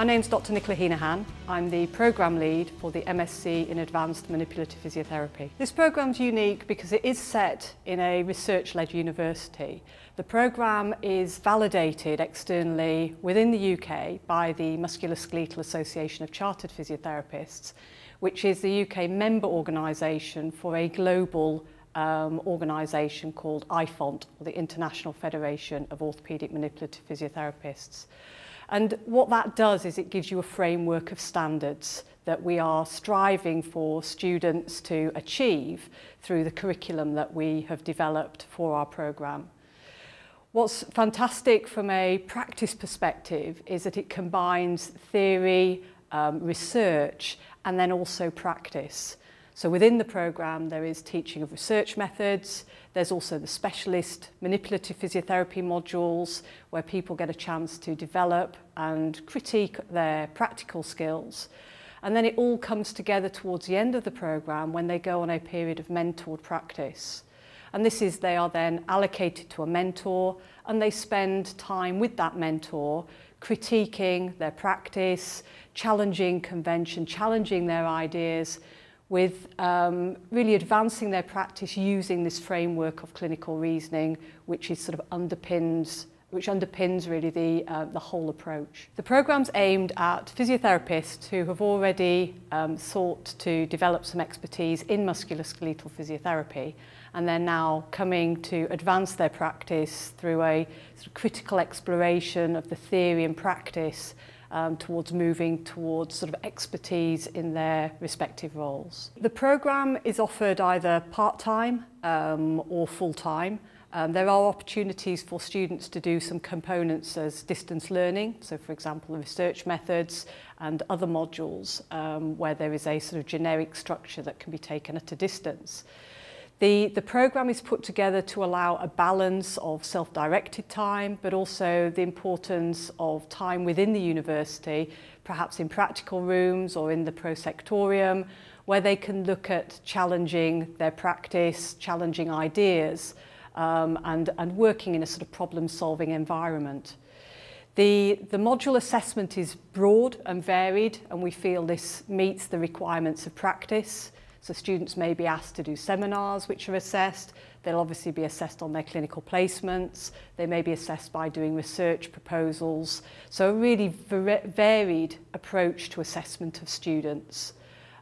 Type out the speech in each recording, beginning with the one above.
My name's Dr Nicola Heneghan. I'm the programme lead for the MSc in Advanced Manipulative Physiotherapy. This programme's unique because it is set in a research-led university. The programme is validated externally within the UK by the Musculoskeletal Association of Chartered Physiotherapists, which is the UK member organisation for a global um, organisation called IFOMPT, or the International Federation of Orthopaedic Manipulative Physiotherapists. And what that does is it gives you a framework of standards that we are striving for students to achieve through the curriculum that we have developed for our programme. What's fantastic from a practice perspective is that it combines theory, um, research and then also practice. So within the programme there is teaching of research methods, there's also the specialist manipulative physiotherapy modules where people get a chance to develop and critique their practical skills. And then it all comes together towards the end of the programme when they go on a period of mentored practice. And this is they are then allocated to a mentor and they spend time with that mentor critiquing their practice, challenging convention, challenging their ideas, with um, really advancing their practice using this framework of clinical reasoning, which is sort of underpins which underpins really the, uh, the whole approach. The program's aimed at physiotherapists who have already um, sought to develop some expertise in musculoskeletal physiotherapy and they're now coming to advance their practice through a sort of critical exploration of the theory and practice um, towards moving towards sort of expertise in their respective roles. The programme is offered either part-time um, or full-time. Um, there are opportunities for students to do some components as distance learning, so for example the research methods and other modules um, where there is a sort of generic structure that can be taken at a distance. The, the programme is put together to allow a balance of self-directed time, but also the importance of time within the university, perhaps in practical rooms or in the prosectorium, where they can look at challenging their practice, challenging ideas, um, and, and working in a sort of problem-solving environment. The, the module assessment is broad and varied, and we feel this meets the requirements of practice. So students may be asked to do seminars which are assessed. They'll obviously be assessed on their clinical placements. They may be assessed by doing research proposals. So a really varied approach to assessment of students.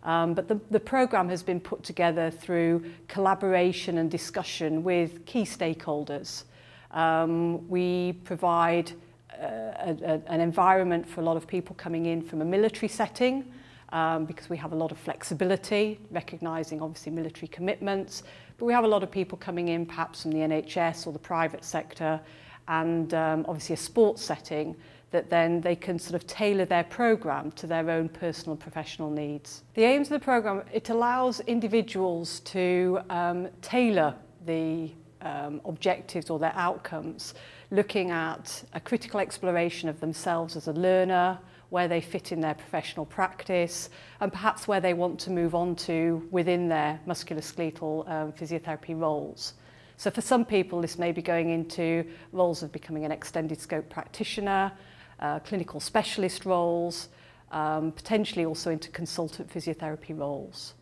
Um, but the, the programme has been put together through collaboration and discussion with key stakeholders. Um, we provide uh, a, a, an environment for a lot of people coming in from a military setting, um, because we have a lot of flexibility, recognising obviously military commitments, but we have a lot of people coming in perhaps from the NHS or the private sector and um, obviously a sports setting that then they can sort of tailor their program to their own personal and professional needs. The aims of the program, it allows individuals to um, tailor the um, objectives or their outcomes, looking at a critical exploration of themselves as a learner, where they fit in their professional practice, and perhaps where they want to move on to within their musculoskeletal um, physiotherapy roles. So for some people, this may be going into roles of becoming an extended scope practitioner, uh, clinical specialist roles, um, potentially also into consultant physiotherapy roles.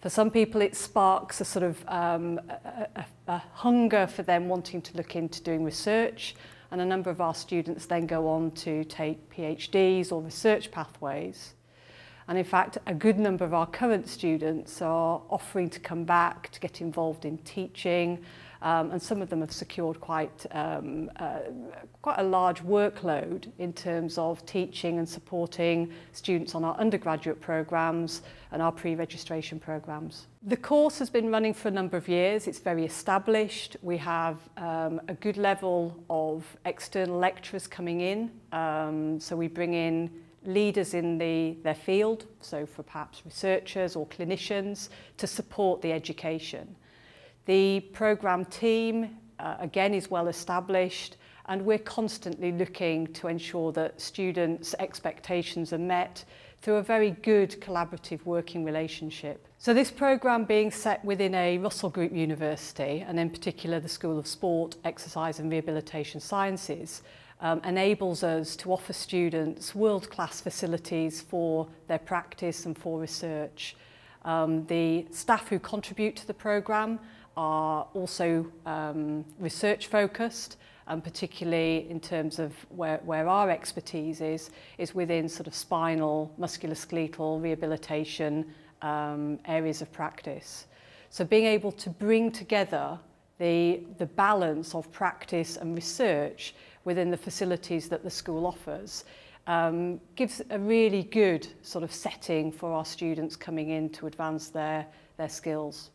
For some people, it sparks a sort of um, a, a, a hunger for them wanting to look into doing research and a number of our students then go on to take PhDs or research pathways. And in fact, a good number of our current students are offering to come back to get involved in teaching, um, and some of them have secured quite, um, uh, quite a large workload in terms of teaching and supporting students on our undergraduate programs and our pre-registration programs. The course has been running for a number of years. It's very established. We have um, a good level of external lecturers coming in. Um, so we bring in leaders in the, their field, so for perhaps researchers or clinicians, to support the education. The programme team, uh, again, is well established and we're constantly looking to ensure that students' expectations are met through a very good collaborative working relationship. So this programme being set within a Russell Group University and in particular the School of Sport, Exercise and Rehabilitation Sciences um, enables us to offer students world-class facilities for their practice and for research. Um, the staff who contribute to the programme are also um, research focused and particularly in terms of where, where our expertise is, is within sort of spinal, musculoskeletal rehabilitation um, areas of practice. So being able to bring together the, the balance of practice and research within the facilities that the school offers um, gives a really good sort of setting for our students coming in to advance their, their skills.